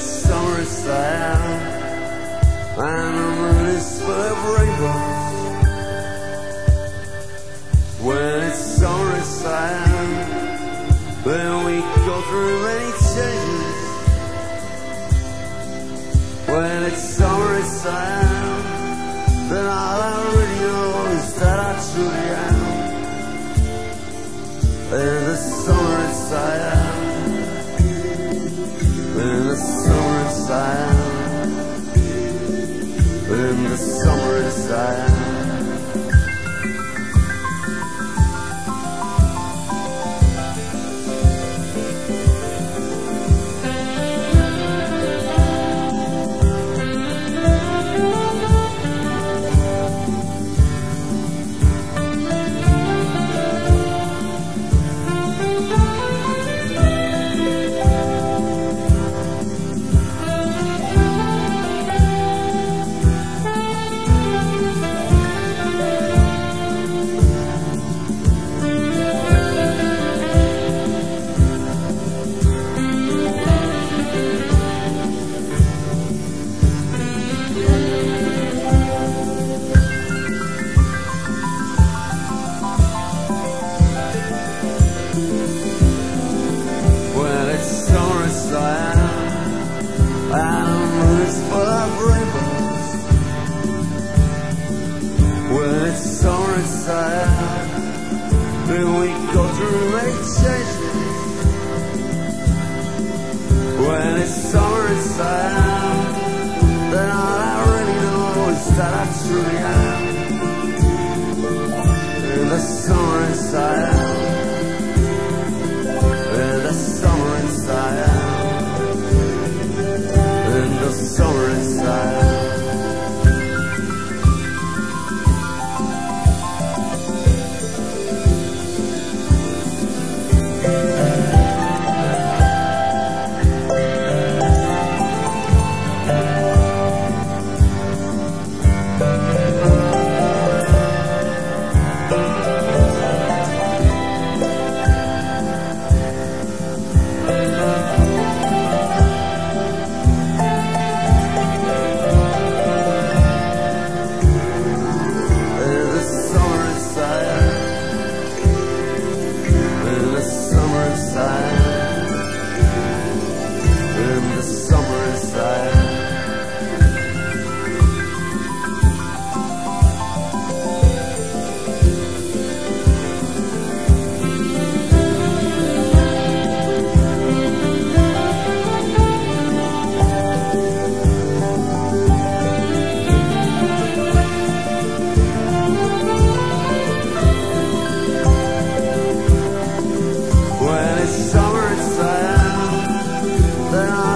summer Siam and the moon is full of rainbows. When it's summer Siam, then we go through many changes. When it's summer Siam, then all I really know is that I truly am. Through. When it's summer in Siam, then all I really know is that I truly am. In the summer in Then